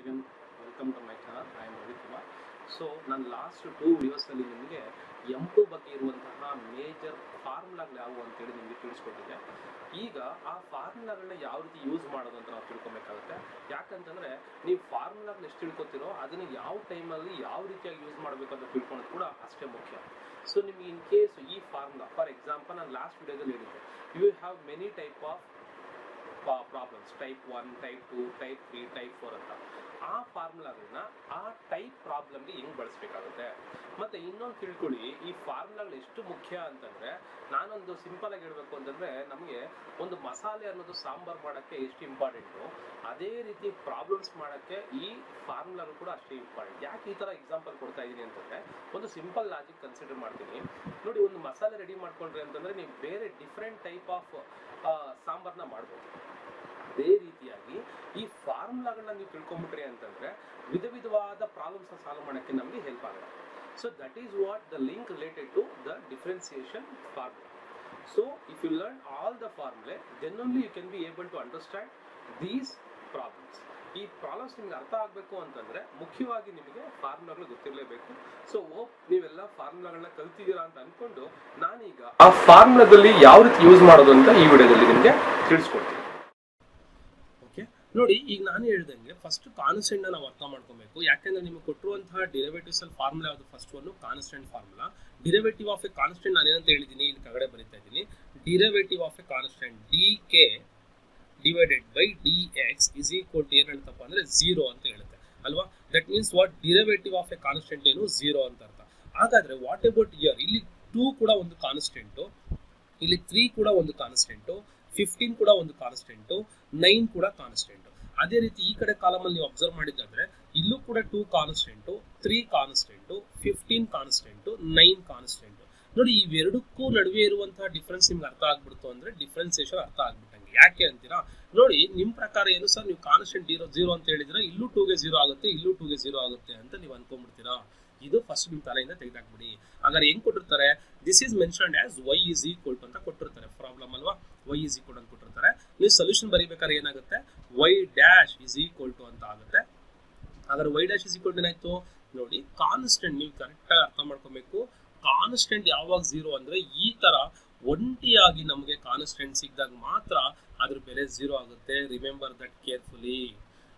Again welcome to my channel I am Ravi Kumar so ನಾನು last two ವಿಡಿಯೋಸಲ್ಲಿ ನಿಮಗೆ ಎಂಪು ಬಗ್ಗೆ ಇರುವಂತಹ ಮೇಜರ್ ಫಾರ್ಮುಲಾಗಳು ಯಾವುವು ಅಂತೇಳಿ ನಿಮಗೆ ತಿಳಿಸ್ಕೊಟ್ಟಿದೆ ಈಗ ಆ ಫಾರ್ಮುಲಾಗಳನ್ನ ಯಾವ ರೀತಿ ಯೂಸ್ ಮಾಡೋದು ಅಂತ ನಾವು ತಿಳ್ಕೊಬೇಕಾಗುತ್ತೆ. ಯಾಕಂತಂದರೆ ನೀವು ಫಾರ್ಮುಲಾಗಳು ಎಷ್ಟು ತಿಳ್ಕೊತೀರೋ ಅದನ್ನು ಯಾವ ಟೈಮಲ್ಲಿ ಯಾವ ರೀತಿಯಾಗಿ ಯೂಸ್ ಮಾಡಬೇಕು ಅಂತ ತಿಳ್ಕೊಳೋದು ಕೂಡ ಅಷ್ಟೇ ಮುಖ್ಯ. ಸೊ ನಿಮಗೆ ಇನ್ ಕೇಸ್ ಈ ಫಾರ್ಮುಲಾ ಫಾರ್ ಎಕ್ಸಾಂಪಲ್ ನಾನು ಲಾಸ್ಟ್ ವಿಡಿಯೋದಲ್ಲಿ ಹೇಳಿದ್ದೆ. You have many type of problems type one type two type three type four ಅಂತ. ಆ ಫಾರ್ಮುಲಾಗಳನ್ನ ಆ ಟೈಪ್ ಪ್ರಾಬ್ಲಮ್ಗೆ ಹೆಂಗೆ ಬಳಸಬೇಕಾಗುತ್ತೆ? ಮತ್ತೆ ಇನ್ನೊಂದು ತಿಳ್ಕೊಳ್ಳಿ, ಈ ಫಾರ್ಮುಲಾಗಳು ಎಷ್ಟು ಮುಖ್ಯ ಅಂತಂದ್ರೆ, ನಾನೊಂದು ಸಿಂಪಲ್ ಆಗಿ ಹೇಳ್ಬೇಕು ಅಂತಂದ್ರೆ, ನಮಗೆ ಒಂದು ಮಸಾಲೆ ಅನ್ನೋದು ಸಾಂಬಾರ್ ಮಾಡೋಕ್ಕೆ ಎಷ್ಟು ಇಂಪಾರ್ಟೆಂಟು ಅದೇ ರೀತಿ ಪ್ರಾಬ್ಲಮ್ಸ್ ಮಾಡೋಕ್ಕೆ ಈ ಫಾರ್ಮುಲಾಗಳು ಕೂಡ ಅಷ್ಟೇ ಇಂಪಾರ್ಟೆಂಟ್ ಯಾಕೆ ಈ ಥರ ಎಕ್ಸಾಂಪಲ್ ಕೊಡ್ತಾ ಇದ್ದೀನಿ ಅಂತಂದರೆ, ಒಂದು ಸಿಂಪಲ್ ಲಾಜಿಕ್ ಕನ್ಸಿಡರ್ ಮಾಡ್ತೀನಿ. ನೋಡಿ, ಒಂದು ಮಸಾಲೆ ರೆಡಿ ಮಾಡ್ಕೊಂಡ್ರೆ ಅಂತಂದ್ರೆ, ನೀವು ಬೇರೆ ಡಿಫ್ರೆಂಟ್ ಟೈಪ್ ಆಫ್ ಸಾಂಬಾರ್ನ ಮಾಡ್ಬೋದು. ಅದೇ ರೀತಿಯಾಗಿ ಈ ಫಾರ್ಮುಲಾಗಳನ್ನ ನೀವು ತಿಳ್ಕೊಂಬಿಟ್ರಿ ಅಂತಂದ್ರೆ ವಿಧ ವಿಧವಾದ ಪ್ರಾಬ್ಲಮ್ಸ್ ಸಾಲ್ವ್ ಮಾಡೋಕ್ಕೆ ನಮಗೆ ಹೆಲ್ಪ್ ಆಗುತ್ತೆ. So that is what the link related to the differentiation formula so if you learn all the formulae then only you can be able to understand these problems ಈ problems ನಿಮ್ಗೆ ಅರ್ಥ ಆಗಬೇಕು ಅಂತಂದ್ರೆ ಮುಖ್ಯವಾಗಿ ನಿಮಗೆ ಫಾರ್ಮುಲಾಗಳು ಗೊತ್ತಿರಲೇಬೇಕು. ಸೊ ಹೋಪ್ ನೀವೆಲ್ಲ ಫಾರ್ಮುಲಾಗಳನ್ನ ಕಲ್ತಿದ್ದೀರಾ ಅಂತ ಅನ್ಕೊಂಡು ನಾನೀಗ ಆ ಫಾರ್ಮುಲಾದಲ್ಲಿ ಯಾವ ರೀತಿ ಯೂಸ್ ಮಾಡೋದು ಅಂತ ಈ ವಿಡಿಯೋದಲ್ಲಿ ನಿಮಗೆ ತಿಳಿಸ್ಕೊಡ್ತೀನಿ. ನೋಡಿ, ಈಗ ನಾನು ಹೇಳ್ದಂಗೆ ಫಸ್ಟ್ ಕಾನ್ಸ್ಟೆಂಟ್ ನಾವು ಅರ್ಥ ಮಾಡ್ಕೋಬೇಕು. ಯಾಕೆಂದ್ರೆ ನಿಮಗೆ ಕೊಟ್ಟಿರುವಂತಹ ಡಿರವೇಟಿವ್ಸ್ ಅಲ್ಲಿ ಫಾರ್ಮುಲಾ ಯಾವುದು? ಫಸ್ಟ್ ಒಂದು constant formula derivative of a constant ನಾನು ಏನಂತ ಹೇಳಿದ್ದೀನಿ? ಇಲ್ಲಿ ಕಡೆ ಬರೀತಾ ಇದ್ದೀನಿ. Derivative of a constant d k divided by d x is equal to ಏನು ಹೇಳ್ತಪ್ಪ ಅಂದ್ರೆ ಝೀರೋ ಅಂತ ಹೇಳುತ್ತೆ. ಅಲ್ವಾ? That means what derivative of a constant ಏನು? ಝೀರೋ ಅಂತ ಅರ್ಥ. ಹಾಗಾದ್ರೆ ವಾಟ್ ಅಬೌಟ್ ಇಯರ್ ಇಲ್ಲಿ ಟೂ ಕೂಡ ಒಂದು ಕಾನ್ಸ್ಟೆಂಟು ಇಲ್ಲಿ ತ್ರೀ ಕೂಡ ಒಂದು ಕಾನ್ಸ್ಟೆಂಟು ಫಿಫ್ಟೀನ್ ಕೂಡ ಒಂದು ಕಾನ್ಸ್ಟೆಂಟು ನೈನ್ ಕೂಡ ಕಾನ್ಸ್ಟೆಂಟು ಅದೇ ರೀತಿ ಈ ಕಡೆ ಕಾಲಮಲ್ಲಿ ನೀವು ಅಬ್ಸರ್ವ್ ಮಾಡಿದ್ದಾದ್ರೆ, ಇಲ್ಲೂ ಕೂಡ two constant three constant fifteen constant nine constant ನೋಡಿ, ಇವೆರಡಕ್ಕೂ ನಡುವೆ ಇರುವಂತಹ ಡಿಫ್ರೆನ್ಸ್ ನಿಮ್ಗೆ ಅರ್ಥ ಆಗ್ಬಿಡ್ತು ಅಂದ್ರೆ ಡಿಫ್ರೆನ್ಸಿಯೇಷನ್ ಅರ್ಥ ಆಗ್ಬಿಟ್ಟಂಗೆ. ಯಾಕೆ ಅಂತೀರಾ? ನೋಡಿ ನಿಮ್ಮ ಪ್ರಕಾರ ಏನು ಸರ್? ನೀವು ಕಾನ್ಸ್ಟೆಂಟ್ ಜೀರೋ ಜೀರೋ ಅಂತ ಹೇಳಿದ್ರೆ ಇಲ್ಲೂ ಟೂಗೆ ಜೀರೋ ಆಗುತ್ತೆ, ಇಲ್ಲೂ ಟೂಗೆ ಜೀರೋ ಆಗುತ್ತೆ ಅಂತ ನೀವು ಅನ್ಕೊಂಡ್ಬಿಡ್ತೀರಾ? ಇದು ಫಸ್ಟ್ ನಿಮ್ಮ ತಲೆಯಿಂದ ತೆಗೆದಾಕ್ಬಿಡಿ. ಹಾಗಾದ್ರೆ ಹೆಂಗ್ ಕೊಟ್ಟಿರ್ತಾರೆ? This is mentioned as y is equal ಅಂತ ಕೊಟ್ಟಿರ್ತಾರೆ. ಪ್ರಾಬ್ಲಮ್ ಅಲ್ವಾ? ವೈ ಇಸ್ ಈಕ್ವಲ್ ಅಂತ ಕೊಟ್ಟಿರ್ತಾರೆ. ನೀವು ಸೊಲ್ಯೂಷನ್ ಬರೀಬೇಕಾದ್ರೆ ಏನಾಗುತ್ತೆ? Y dash is equal to ಅಂತ ಆಗುತ್ತೆ. ಹಾಗಾದ್ರೆ y dash is equal to ಏನಾಯ್ತು? ನೋಡಿ ಕಾನ್ಸ್ಟೆಂಟ್ ನೀವು ಕರೆಕ್ಟಾಗಿ ಅರ್ಥ ಮಾಡ್ಕೊಬೇಕು. ಕಾನ್ಸ್ಟೆಂಟ್ ಯಾವಾಗ ಝೀರೋ ಅಂದ್ರೆ ಈ ತರ ಒಂಟಿಯಾಗಿ ನಮಗೆ ಕಾನ್ಸ್ಟೆಂಟ್ ಸಿಕ್ಕಿದಾಗ ಮಾತ್ರ ಅದ್ರ ಬೆಲೆ ಝೀರೋ ಆಗುತ್ತೆ. ರಿಮೆಂಬರ್ ದಟ್ ಕೇರ್ಫುಲಿ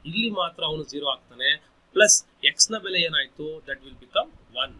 ಇಲ್ಲಿ ಮಾತ್ರ ಅವನು ಝೀರೋ ಆಗ್ತಾನೆ. ಪ್ಲಸ್ನ ಬೆಲೆ ಏನಾಯ್ತು? ದಟ್ ವಿಲ್ ಬಿಕಮ್ ಒನ್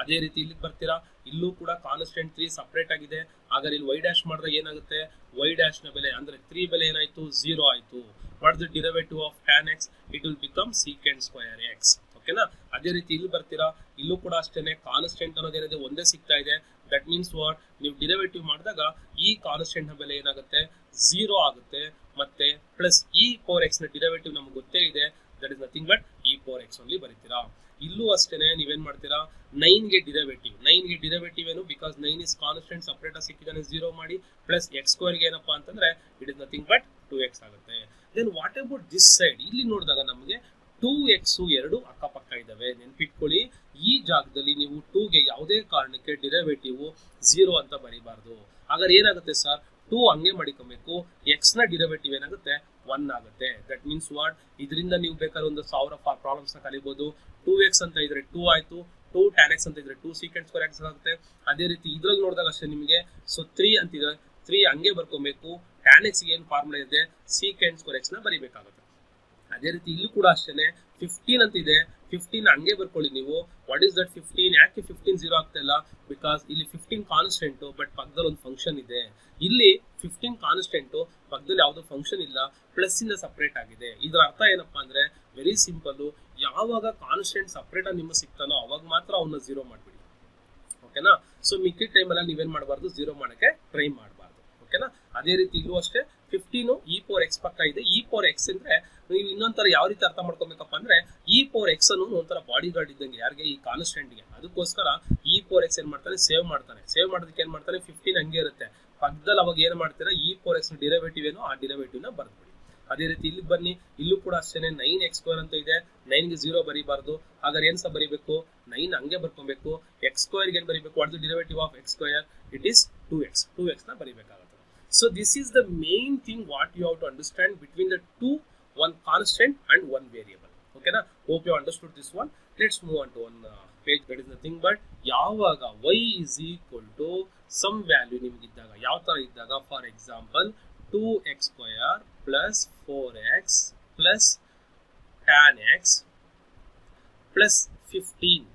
ಅದೇ ರೀತಿ ಇಲ್ಲಿಗೆ ಬರ್ತೀರಾ? ಇಲ್ಲೂ ಕೂಡ ಕಾನ್ಸ್ಟೆಂಟ್ ತ್ರೀ ಸಪ್ರೇಟ್ ಆಗಿದೆ. ಹಾಗಾದ್ರೆ ಇಲ್ಲಿ ವೈ ಡ್ಯಾಶ್ ಮಾಡಿದಾಗ ಏನಾಗುತ್ತೆ? ವೈ ಡ್ಯಾಶ್ನ ಬೆಲೆ, ಅಂದ್ರೆ ತ್ರೀ ಬೆಲೆ ಏನಾಯ್ತು? ಝೀರೋ ಆಯ್ತು. What the derivative of tan x it will become secant square x ಓಕೆನಾ ಅದೇ ರೀತಿ ಇಲ್ಲಿ ಬರ್ತೀರಾ? ಇಲ್ಲೂ ಕೂಡ ಅಷ್ಟೇನೆ ಕಾನ್ಸ್ಟೆಂಟ್ ಅನ್ನೋದೇನಿದೆ ಒಂದೇ ಸಿಗ್ತಾ ಇದೆ. ದಟ್ ಮೀನ್ಸ್ ವಾಟ್ ನೀವು ಡಿರವೇಟಿವ್ ಮಾಡಿದಾಗ ಈ ಕಾನ್ಸ್ಟೆಂಟ್ನ ಬೆಲೆ ಏನಾಗುತ್ತೆ? ಝೀರೋ ಆಗುತ್ತೆ. ಮತ್ತೆ ಪ್ಲಸ್ ಈ ಫೋರ್ ಎಕ್ಸ್ನ ಡಿರವೇಟಿವ್ ನಮ್ಗೆ ಗೊತ್ತೇ ಇದೆ. ದಟ್ ಇಸ್ ನಥಿಂಗ್ ಬಟ್ ಈ ಫೋರ್ ಎಕ್ಸ್ ಅಲ್ಲಿ ಬರೀತೀರಾ? ಇಲ್ಲೂ ಅಷ್ಟೇನೆ ನೀವೇನ್ ಮಾಡ್ತೀರಾ? ನೈನ್ಗೆ ಡಿರವೇಟಿವ್ ನೈನ್ಗೆ ಡಿರವೇಟಿವ್ ಏನು? Because nine is constant separate ಆಗಿ ಸಿಕ್ಕಿದಾನೆ ಝೀರೋ ಮಾಡಿ ಪ್ಲಸ್ ಎಕ್ಸ್ ಸ್ಕ್ವೇರ್ಗೆ ಏನಪ್ಪಾ ಅಂತಂದ್ರೆ it is nothing but two x ಆಗುತ್ತೆ. Then what about this side ಇಲ್ಲಿ ನೋಡಿದಾಗ ನಮಗೆ ಟೂ ಎಕ್ಸ್ ಎರಡು ಅಕ್ಕಪಕ್ಕ ಇದಾವೆ ನೆನ್ಪಿಟ್ಕೊಳ್ಳಿ. ಈ ಜಾಗದಲ್ಲಿ ನೀವು ಟೂಗೆ ಯಾವುದೇ ಕಾರಣಕ್ಕೆ ಡಿರವೇಟಿವ್ ಝೀರೋ ಅಂತ ಬರೀಬಾರ್ದು. ಹಾಗಾದ್ರೆ ಏನಾಗುತ್ತೆ ಸರ್ ಟೂ ಹಂಗೆ ಮಾಡಿಕೊಬೇಕು. ಎಕ್ಸ್ನ ಡಿರವೇಟಿವ್ ಏನಾಗುತ್ತೆ? ಒನ್ ಆಗುತ್ತೆ. ದಟ್ ಮೀನ್ಸ್ ವಾಟ್ ಇದರಿಂದ ನೀವು ಬೇಕಾದ್ರೆ ಒಂದು ಸಾವಿರ ಪ್ರಾಬ್ಲಮ್ಸ್ನ ಕಲಿಬಹುದು ಟೂ ಎಕ್ಸ್ ಅಂತ ಇದ್ರೆ ಟೂ ಆಯ್ತು. ಟೂ ಟ್ಯಾನ್ ಎಕ್ಸ್ ಅಂತ ಇದ್ರೆ ಟೂ ಸೀಕೆಂಡ್ ಸ್ಕೋರ್ ಎಕ್ಸ್ ಆಗುತ್ತೆ. ಅದೇ ರೀತಿ ಇದ್ರಲ್ಲಿ ನೋಡಿದಾಗ ಅಷ್ಟೇ ನಿಮಗೆ. ಸೊ ತ್ರೀ ಅಂತಿದೆ. ತ್ರೀ ಹಂಗೆ ಬರ್ಕೊಬೇಕು. ಟ್ಯಾನ್ ಎಕ್ಸ್ ಏನು ಫಾರ್ಮುಲಾ ಇದೆ? ಸೀಕೆಂಡ್ ಸ್ಕೋರ್ ಎಕ್ಸ್ನ ಬರಿಬೇಕಾಗುತ್ತೆ. ಅದೇ ರೀತಿ ಇಲ್ಲೂ ಕೂಡ ಅಷ್ಟೇನೆ. ಫಿಫ್ಟೀನ್ ಅಂತ ಇದೆ ಫಿಫ್ಟೀನ್ ಹಂಗೆ ಬರ್ಕೊಳ್ಳಿ ನೀವು. ವಾಟ್ ಇಸ್ ದಟ್ ಫಿಫ್ಟೀನ್ ಯಾಕೆ ಫಿಫ್ಟೀನ್ ಜೀರೋ ಆಗ್ತಾ ಇಲ್ಲ? ಬಿಕಾಸ್ ಇಲ್ಲಿ ಫಿಫ್ಟೀನ್ ಕಾನ್ಸ್ಟೆಂಟು ಬಟ್ ಪಕ್ಕದಲ್ಲಿ ಒಂದು ಫಂಕ್ಷನ್ ಇದೆ. ಇಲ್ಲಿ ಫಿಫ್ಟೀನ್ ಕಾನ್ಸ್ಟೆಂಟು ಪಕ್ಕದಲ್ಲಿ ಯಾವುದೋ ಫಂಕ್ಷನ್ ಇಲ್ಲ ಪ್ಲಸ್ ಇಂದ ಸಪ್ರೇಟ್ ಆಗಿದೆ. ಇದರ ಅರ್ಥ ಏನಪ್ಪಾ ಅಂದ್ರೆ ವೆರಿ ಸಿಂಪಲ್ ಯಾವಾಗ ಕಾನ್ಸ್ಟೆಂಟ್ ಸಪ್ರೇಟ್ ಆಗಿ ನಿಮಗೆ ಸಿಗ್ತಾನೋ ಅವಾಗ ಮಾತ್ರ ಅವನ್ನ ಜೀರೋ ಮಾಡ್ಬಿಡಿ. ಓಕೆನಾ ಸೊ ಮಿಕ್ಕಿದ ಟೈಮಲ್ಲಿ ನೀವೇನ್ ಮಾಡಬಾರ್ದು? ಜೀರೋ ಮಾಡಕ್ಕೆ ಟ್ರೈ ಮಾಡಬಾರ್ದು. ಓಕೆನಾ ಅದೇ ರೀತಿ ಇಲ್ಲೂ ಅಷ್ಟೇ ಫಿಫ್ಟೀನು ಇ ಫೋರ್ ಎಕ್ಸ್ ಪಕ್ಕ ಇದೆ. ಇ ಪೋರ್ ಎಕ್ಸ್ ಅಂದ್ರೆ ನೀವು ಇನ್ನೊಂಥರ ಯಾವ ರೀತಿ ಅರ್ಥ ಮಾಡ್ಕೊಬೇಕಪ್ಪ ಅಂದ್ರೆ ಇ ಪವರ್ ಎಕ್ಸ್ ಅನ್ನು ಒಂಥರ ಬಾಡಿ ಗಾರ್ಡ್ ಇದ್ದಂಗೆ ಯಾರಿಗೆ ಈ ಕಾನ್ಸ್ಟೆಂಟ್ಗೆ ಅದಕ್ಕೋಸ್ಕರ ಇ ಪವರ್ ಎಕ್ಸ್ ಏನ್ ಮಾಡ್ತಾನೆ ಸೇವ್ ಮಾಡ್ತಾನೆ ಸೇವ್ ಮಾಡೋದಕ್ಕೆ ಏನ್ ಮಾಡ್ತಾನೆ ಫಿಫ್ಟೀನ್ ಹಂಗೆ ಇರುತ್ತೆ. ಪಕ್ಕದಲ್ಲಿ ಅವಾಗ ಏನ್ ಮಾಡ್ತೀರಾ? ಇ ಪವರ್ ಎಕ್ಸ್ ಡಿರವೇಟಿವ್ ಏನೋ ಆ ಡಿರವೇಟಿವ್ನ ಬರ್ದ್ಬಿಡಿ. ಅದೇ ರೀತಿ ಇಲ್ಲಿ ಬನ್ನಿ. ಇಲ್ಲೂ ಕೂಡ ಅಷ್ಟೇನೆ ನೈನ್ ಎಕ್ಸ್ ಸ್ಕ್ವೇರ್ ಅಂತ ಇದೆ. ನೈನ್ಗೆ ಜೀರೋ ಬರೀಬಾರ್ದು. ಹಾಗಾದ್ರೆ ಏನ್ ಸಹ ಬರೀಬೇಕು? ನೈನ್ ಹಂಗೆ ಬರ್ಕೊಬೇಕು. ಎಕ್ಸ್ ಸ್ಕ್ವೇರ್ ಏನ್ ಬರೀಬೇಕು? What derivative of x square it is two x two ಎಕ್ಸ್ನ ಬರೀಬೇಕಾಗುತ್ತೆ. So this is the main thing what you have to understand between the two one constant and one variable. ಓಕೆನಾ hope you understood this one let's move on to one page that is nothing but ಯಾವಾಗ y is equal to some value ನಿಮಗಿದ್ದಾಗ, ಯಾವ ಥರ ಇದ್ದಾಗ? For example two x square plus four x plus tan x plus fifteen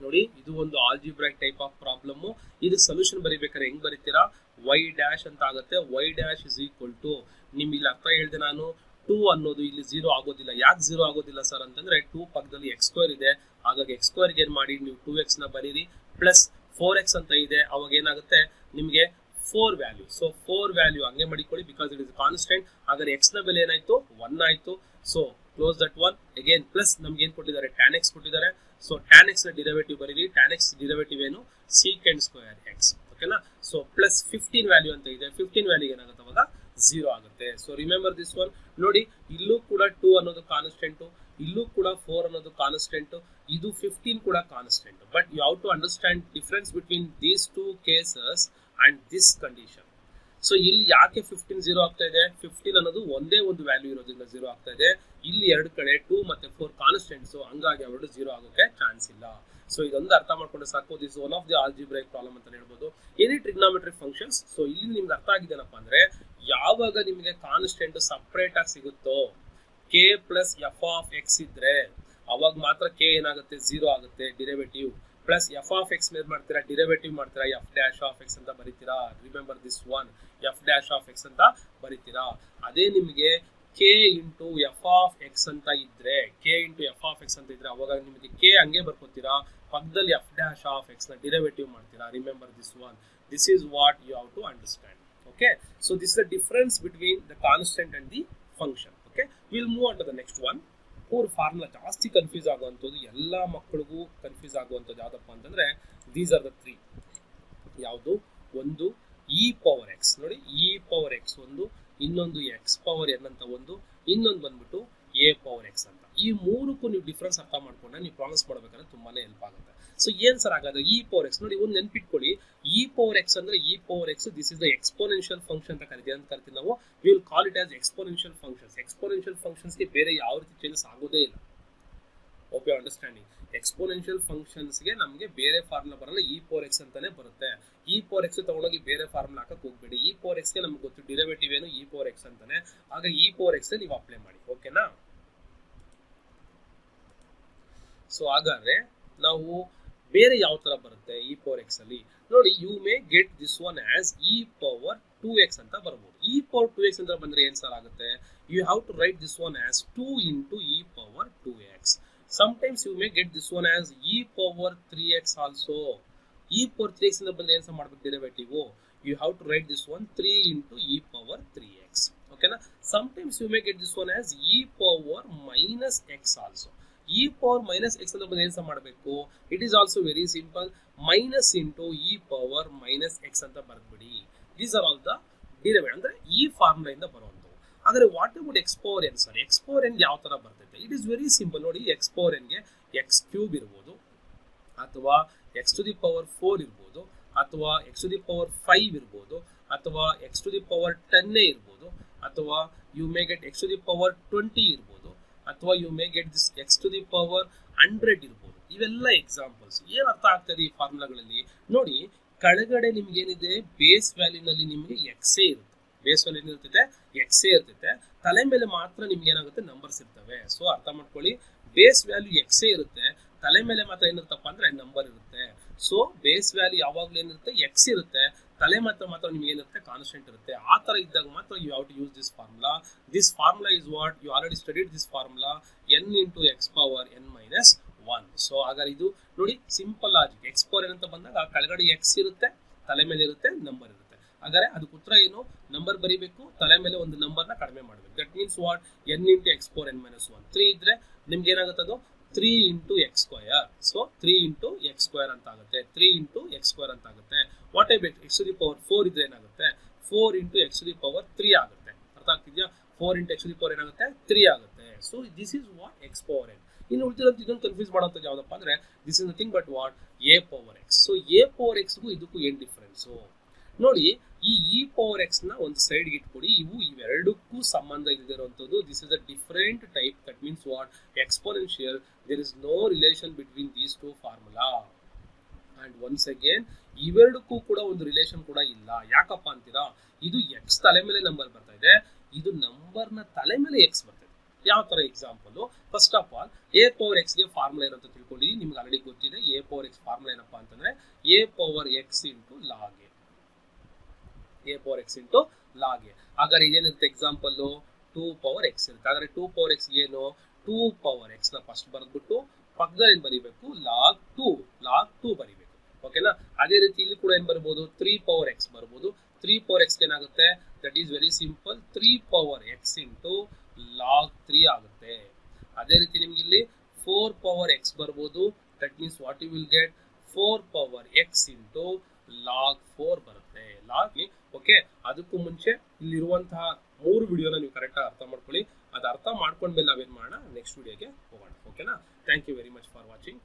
ನೋಡಿ, ಇದು ಒಂದು algebraic type of problem ಇದು solution ಬರಿಬೇಕಾದ್ರೆ ಹೆಂಗ್ ಬರೀತೀರಾ? ವೈ ಡ್ಯಾಶ್ ಅಂತ ಆಗುತ್ತೆ. Y dash is equal to ನಿಮ್ಗೆ ಇಲ್ಲಿ ಅರ್ಥ ಹೇಳಿದೆ ನಾನು. ಟೂ ಅನ್ನೋದು ಇಲ್ಲಿ ಜೀರೋ ಆಗೋದಿಲ್ಲ. ಯಾಕೆ ಜೀರೋ ಆಗೋದಿಲ್ಲ ಸರ್ ಅಂತಂದ್ರೆ ಟೂ ಪಕ್ಕದಲ್ಲಿ ಎಕ್ಸ್ ಸ್ಕ್ವೇರ್ ಇದೆ. ಹಾಗಾಗಿ ಎಕ್ಸ್ ಸ್ಕ್ವೇರ್ಗೆ ಏನ್ ಮಾಡಿ, ನೀವು ಟೂ ಎಕ್ಸ್ನ ಬರೀರಿ. ಪ್ಲಸ್ ಫೋರ್ ಎಕ್ಸ್ ಅಂತ ಇದೆ. ಅವಾಗ ಏನಾಗುತ್ತೆ? ನಿಮಗೆ four value so four value ಹಂಗೆ ಮಾಡಿಕೊಳ್ಳಿ ಬಿಕಾಸ್ ಇಟ್ ಇಸ್ ಕಾನ್ಸ್ಟೆಂಟ್ ಹಾಗಾದ್ರೆ ಎಕ್ಸ್ನ ಬೆಲೆ ಏನಾಯ್ತು? ಒನ್ ಆಯ್ತು. So close that one again plus ನಮ್ಗೆ ಏನ್ ಕೊಟ್ಟಿದ್ದಾರೆ? ಟ್ಯಾನ್ ಎಕ್ಸ್ ಕೊಟ್ಟಿದ್ದಾರೆ. ಸೊ ಟ್ಯಾನ್ ಎಕ್ಸ್ನ ಡಿರವೇಟಿವ್ ಬರೀರಿ. ಟ್ಯಾನ್ ಎಕ್ಸ್ ಡಿರವೇಟಿವ್ ಏನು? ಸೀಕೆಂಡ್ ಸ್ಕ್ವೇರ್ ಎಕ್ಸ್ ಓಕೆನಾ ಸೊ ಪ್ಲಸ್ ಫಿಫ್ಟೀನ್ ವ್ಯಾಲ್ಯೂ ಅಂತ ಇದೆ. ಫಿಫ್ಟೀನ್ ವ್ಯಾಲ್ಯೂ ಏನಾಗುತ್ತೆ? ಝೀರೋ ಆಗುತ್ತೆ. ಸೊ ರಿಮೆಂಬರ್ ದಿಸ್ ಒನ್ ನೋಡಿ, ಇಲ್ಲೂ ಕೂಡ ಟೂ ಅನ್ನೋದು ಕಾನ್ಸ್ಟೆಂಟು ಇಲ್ಲೂ ಕೂಡ ಫೋರ್ ಅನ್ನೋದು ಕಾನ್ಸ್ಟೆಂಟ್ ಇದು ಫಿಫ್ಟೀನ್ ಕೂಡ constant but you how to understand difference between these two cases and this condition so ಇಲ್ಲಿ ಯಾಕೆ ಫಿಫ್ಟೀನ್ ಜೀರೋ ಆಗ್ತಾ ಇದೆ? ಫಿಫ್ಟೀನ್ ಅನ್ನೋದು ಒಂದೇ ಒಂದು ವ್ಯಾಲ್ಯೂ ಇರೋದ್ರಿಂದ ಜೀರೋ ಆಗ್ತಾ ಇದೆ. ಇಲ್ಲಿ ಎರಡು ಕಡೆ ಟೂ ಮತ್ತೆ ಫೋರ್ ಕಾನ್ಸ್ಟೆಂಟ್ಸ್ ಹಂಗಾಗಿ ಅವರು ಜೀರೋ ಆಗೋಕೆ ಚಾನ್ಸ್ ಇಲ್ಲ. ಸೊ ಇದೊಂದು ಅರ್ಥ ಮಾಡ್ಕೊಂಡ್ರೆ ಸಾಕು. This one of the algebraic problem ಅಂತ ಹೇಳ್ಬೋದು. ಎನಿ ಟ್ರಿಗ್ನಾಮೆಟ್ರಿಕ್ ಫಂಕ್ಷನ್ಸ್ ಸೊ ಇಲ್ಲಿ ನಿಮ್ಗೆ ಅರ್ಥ ಆಗಿದೆನಪ್ಪ ಅಂದ್ರೆ ಯಾವಾಗ ನಿಮಗೆ ಕಾನ್ಸ್ಟೆಂಟ್ ಸಪ್ರೇಟ್ ಆಗಿ ಸಿಗುತ್ತೋ k plus f of x ಇದ್ರೆ, ಅವಾಗ ಮಾತ್ರ ಕೆ ಏನಾಗುತ್ತೆ? ಜೀರೋ ಆಗುತ್ತೆ. Derivative plus f of x ಮೇಲೆ ಮಾಡ್ತೀರಾ? ಡಿರೆವೇಟಿವ್ ಮಾಡ್ತೀರಾ? ಎಫ್ ಡ್ಯಾಶ್ ಆಫ್ ಎಕ್ಸ್ ಅಂತ ಬರೀತೀರಾ? Remember this one f dash of x ಅಂತ ಬರೀತೀರಾ? ಅದೇ ನಿಮಗೆ k into f of x ಅಂತ ಇದ್ರೆ k into f of x ಅಂತ ಇದ್ರೆ, ಅವಾಗ ನಿಮಗೆ ಕೆ ಹಂಗೆ ಬರ್ಕೋತೀರಾ? ಪಕ್ಕದಲ್ಲಿ ಎಫ್ ಡ್ಯಾಶ್ ಆಫ್ ಎಕ್ಸ್ನ ಡಿರೆವೇಟಿವ್ ಮಾಡ್ತೀರಾ? Remember this one this is what you have to understand okay so this the difference between the constant and the function okay will move on to the next one four formula ಜಾಸ್ತಿ confuse ಆಗುವಂಥದ್ದು, ಎಲ್ಲ ಮಕ್ಕಳಿಗೂ confuse ಆಗುವಂಥದ್ದು ಯಾವುದಪ್ಪ ಅಂತಂದರೆ these are the three ಯಾವುದು? ಒಂದು E power X ನೋಡಿ ಇ ಪವರ್ ಎಕ್ಸ್ ಒಂದು, ಇನ್ನೊಂದು ಎಕ್ಸ್ ಪವರ್ ಎನ್ ಅಂತ ಒಂದು, ಇನ್ನೊಂದು ಬಂದ್ಬಿಟ್ಟು ಎ ಪವರ್ ಎಕ್ಸ್ ಅಂತ. ಈ ಮೂರಕ್ಕೂ ನೀವು ಡಿಫ್ರೆನ್ಸ್ ಅರ್ಥ ಮಾಡ್ಕೊಂಡ್ರೆ, ನೀವು ಪ್ರಾಮಿಸ್ ಮಾಡ್ಬೇಕಾದ್ರೆ ತುಂಬಾನೇ ಹೆಲ್ಪ್ ಆಗುತ್ತೆ. ಸೊ ಏನ್ ಸರ್ ಆಗೋದು ಇ ಪವರ್ ಎಕ್ಸ್ ನೋಡಿ, ಒಂದು ನೆನ್ಪಿಟ್ಕೊಳ್ಳಿ. ಇ ಪವರ್ ಎಕ್ಸ್ ಅಂದ್ರೆ e power x this is the exponential function ಅಂತ ಕರಿತೀವಿ. ಅಂತ ಕರಿತೀವಿ ನಾವು. We will call it as exponential functions exponential ಫಂಕ್ಷನ್ಸ್ಗೆ ಬೇರೆ ಯಾವ ರೀತಿ ಚೇಂಜಸ್ ಆಗೋದೇ ಇಲ್ಲ. ಓಪೆ ಅಂಡರ್ಸ್ಟ್ಯಾಂಡಿಂಗ್ ಎಕ್ಸ್ಪೋನೆನ್ಷಿಯಲ್ ಫಂಕ್ಷನ್ಸ್ಗೆ ನಮಗೆ ಬೇರೆ ಫಾರ್ಮುಲಾ ಬರಲ್ಲ. ಇ ಪೋರ್ ಎಕ್ಸ್ ಅಂತಾನೆ ಬರುತ್ತೆ. ಇ ಪೋರ್ ಎಕ್ಸ್ ತಗೊಂಡೋಗಿ ಬೇರೆ ಫಾರ್ಮುಲಾ ಹಾಕಕ್ಕೆ ಹೋಗ್ಬೇಡಿ. ಇ ಪೋರ್ ಎಕ್ಸ್ಗೆ ನಮ್ಗೆ ಗೊತ್ತು ಡಿರವೇಟಿವ್ ಏನು? ಇ ಪೋರ್ ಎಕ್ಸ್ ಅಂತಾನೆ. ಆಗ ಇ ಪೋರ್ ಎಕ್ಸ್ ನೀವು ಅಪ್ಲೈ ಮಾಡಿ. ಓಕೆನಾ ಸೊ ಹಾಗಾದ್ರೆ ನಾವು ಬೇರೆ ಯಾವ ತರ ಬರುತ್ತೆ? ಇ ಪವರ್ ಎಕ್ಸ್ ಅಲ್ಲಿ. ನೋಡಿ you may get this one as e power two x ಅಂತ ಬರ್ಬೋದು. ಇ ಪವರ್ ಟೂ ಎಕ್ಸ್ ಅಂತ ಬಂದ್ರೆ ಏನ್ ಸರ್ ಆಗುತ್ತೆ? You have to write this one as two into e power two x sometimes you may get this one as e power 3x also. E power 3x ಇಂದ ಬಂದ್ರೆ ಏನು ಸಹ ಮಾಡ್ಬೇಕು derivative you have to write this one 3 into e power 3x ಓಕೆನಾ sometimes you may get this one as e power minus x also e power minus x ಏನು ಸಹ ಮಾಡಬೇಕು? It is also very simple minus into e power minus x ಅಂತ ಬರ್ದ್ಬಿಡಿ. These are all the derived ಅಂದ್ರೆ ಈ formula ಇಂದ ಬರುವಂಥವು. ಆದರೆ what about x power n sir x power n ಯಾವ ತರ ಬರ್ತೈತೆ? ಇಟ್ ಇಸ್ ವೆರಿ ಸಿಂಪಲ್ ನೋಡಿ ಎಕ್ಸ್ ಪವರ್ ಎನ್ಗೆ ಎಕ್ಸ್ ಕ್ಯೂಬ್ ಇರ್ಬೋದು. ಅಥವಾ x to the power four ಇರ್ಬೋದು. ಅಥವಾ x to the power five ಇರ್ಬೋದು. ಅಥವಾ ಎಕ್ಸ್ ಟು ದಿ ಪವರ್ ಟೆನ್ನೇ ಇರ್ಬೋದು. ಅಥವಾ you may get x to the power twenty ಇರ್ಬೋದು. ಅಥವಾ you may get this x to the power hundred ಇರ್ಬೋದು. ಇವೆಲ್ಲ ಎಕ್ಸಾಂಪಲ್ಸ್ ಏನ್ ಅರ್ಥ ಆಗ್ತದೆ ಈ ಫಾರ್ಮುಲಾಗಳಲ್ಲಿ ನೋಡಿ, ಕೆಳಗಡೆ ನಿಮ್ಗೆ ಏನಿದೆ ಬೇಸ್ ವ್ಯಾಲ್ಯೂನಲ್ಲಿ ನಿಮಗೆ ಎಕ್ಸೇ ಇರುತ್ತೆ. ಬೇಸ್ ವ್ಯಾಲ್ಯೂ ಏನಿರ್ತೈತೆ ಎಕ್ಸೇ ಇರ್ತೈತೆ. ತಲೆ ಮೇಲೆ ಮಾತ್ರ ನಿಮ್ಗೆ ಏನಾಗುತ್ತೆ? ನಂಬರ್ಸ್ ಇರ್ತವೆ. ಸೊ ಅರ್ಥ ಮಾಡ್ಕೊಳ್ಳಿ. ಬೇಸ್ ವ್ಯಾಲ್ಯೂ ಎಕ್ಸೇ ಇರುತ್ತೆ. ತಲೆ ಮೇಲೆ ಮಾತ್ರ ಏನಿರುತ್ತಪ್ಪ ಅಂದ್ರೆ ನಂಬರ್ ಇರುತ್ತೆ. ಸೊ ಬೇಸ್ ವ್ಯಾಲ್ಯೂ ಯಾವಾಗ್ಲೂ ಏನಿರುತ್ತೆ? ಎಕ್ಸ್ ಇರುತ್ತೆ. ತಲೆ ಮಾತ್ರ ಮಾತ್ರ ನಿಮ್ಗೆ ಏನಿರುತ್ತೆ ಕಾನ್ಸ್ಟೆಂಟ್ ಇರುತ್ತೆ. ಆ ತರ ಇದ್ದಾಗ ಮಾತ್ರ you have to use this formula this formula is what you already studied this formula n into x power n minus one so ಹಾಗಾದ್ರೆ ಇದು ನೋಡಿ ಸಿಂಪಲ್ ಲಾಜಿಕ್ ಎಕ್ಸ್ ಪವರ್ ಏನಂತ ಬಂದಾಗ ಕೆಳಗಡೆ ಎಕ್ಸ್ ಇರುತ್ತೆ, ತಲೆ ಮೇಲೆ ಇರುತ್ತೆ ನಂಬರ್ ಇರುತ್ತೆ. ಹಾಗಾದ್ರೆ ಅದಕ್ಕೆ ಉತ್ತರ ಏನು? ನಂಬರ್ ಬರೀಬೇಕು, ತಲೆ ಮೇಲೆ ಒಂದು ನಂಬರ್ನ ಕಡಿಮೆ ಮಾಡಬೇಕು. That means what n into x power n minus one three ಇದ್ರೆ ನಿಮ್ಗೆ ಏನಾಗುತ್ತೆ ಅದು? Three into x square so three into x square ಅಂತ ಆಗುತ್ತೆ ತ್ರೀ ಇಂಟು ಎಕ್ಸ್ ಸ್ಕ್ವಯರ್ ಅಂತ ಆಗುತ್ತೆ ವಾಟ್ ಐ ಬೇಕು ಎಕ್ಸ್ ದಿ ಪವರ್ ಫೋರ್ ಇದ್ರೆ ಏನಾಗುತ್ತೆ? Four into x the power three ಆಗುತ್ತೆ. ಅರ್ಥ ಆಗ್ತಿದ್ಯಾ? Four into x the power ಏನಾಗುತ್ತೆ? ತ್ರೀ ಆಗುತ್ತೆ. So this is what x power n ಇನ್ನು ಉಳಿದಿರೋದು ಇದನ್ನು ಕನ್ಫ್ಯೂಸ್ ಮಾಡೋಂಥದ್ದು ಯಾವುದಪ್ಪ ಅಂದ್ರೆ this is nothing but what a power x so a power ಎಕ್ಸ್ಗೂ ಇದಕ್ಕೂ ಏನು ಡಿಫ್ರೆನ್ಸು ನೋಡಿ, ಈ ಇ ಪವರ್ ಎಕ್ಸ್ನ ಒಂದು ಸೈಡ್ ಇಟ್ಕೊಡಿ. ಇವು ಇವೆರಡಕ್ಕೂ ಸಂಬಂಧ ಇಲ್ದಿರುವಂಥದ್ದು this is a different type that means what exponential there is no relation between these two formula and once again ಇವೆರಡಕ್ಕೂ ಕೂಡ ಒಂದು ರಿಲೇಷನ್ ಕೂಡ ಇಲ್ಲ. ಯಾಕಪ್ಪ ಅಂತೀರಾ? ಇದು ಎಕ್ಸ್ ತಲೆ ಮೇಲೆ ನಂಬರ್ ಬರ್ತಾ ಇದೆ. ಇದು ನಂಬರ್ನ ತಲೆ ಮೇಲೆ ಎಕ್ಸ್ ಬರ್ತಾ ಇದೆ ಯಾವ ತರ example first of all a power ಎಕ್ಸ್ಗೆ formula ಏನಂತ ತಿಳ್ಕೊಳ್ಳಿ. ನಿಮ್ಗೆ ಆಲ್ರೆಡಿ ಗೊತ್ತಿದೆ. ಎ ಪವರ್ ಎಕ್ಸ್ ಫಾರ್ಮುಲಾ ಏನಪ್ಪಾ ಅಂತಂದ್ರೆ a power x into log a power x into log a. ಹಾಗಾದ್ರೆ ಏನಿರುತ್ತೆ ಎಕ್ಸಾಂಪಲ್ಲು ಟೂ ಪವರ್ ಎಕ್ಸ್ ಇರುತ್ತೆ. ಹಾಗಾದ್ರೆ ಟೂ ಪವರ್ ಎಕ್ಸ್ ಏನು? ಟೂ ಪವರ್ ಎಕ್ಸ್ನ ಫಸ್ಟ್ ಬರೆದ್ಬಿಟ್ಟು ಪಕ್ಕದಲ್ಲಿ ಬರಿಬೇಕು. Log two. ಲಾಗ್ ಟೂ ಬರಿಬೇಕು. ಓಕೆನಾ ಅದೇ ರೀತಿ ಇಲ್ಲಿ ಕೂಡ ಏನು ಬರ್ಬೋದು? ತ್ರೀ ಪವರ್ ಎಕ್ಸ್ ಬರ್ಬೋದು. ತ್ರೀ ಪವರ್ ಎಕ್ಸ್ ಏನಾಗುತ್ತೆ? That is very simple three power x into log three ಆಗುತ್ತೆ. ಅದೇ ರೀತಿ ನಿಮ್ಗೆ ಇಲ್ಲಿ ಫೋರ್ ಪವರ್ ಎಕ್ಸ್ ಬರ್ಬೋದು. That means what you will get four power x into log four ಬರುತ್ತೆ. Log okay? ಅದಕ್ಕೂ ಮುಂಚೆ ಇಲ್ಲಿರುವಂತಹ ಮೂರು ವಿಡಿಯೋನ ನೀವು ಕರೆಕ್ಟಾಗಿ ಅರ್ಥ ಮಾಡ್ಕೊಳ್ಳಿ. ಅದು ಅರ್ಥ ಮಾಡ್ಕೊಂಡ್ಮೇಲೆ ನಾವೇನ್ ಮಾಡೋಣ? ನೆಕ್ಸ್ಟ್ ವಿಡಿಯೋಗೆ ಹೋಗೋಣ. ಓಕೆನಾ? Thank you very much for watching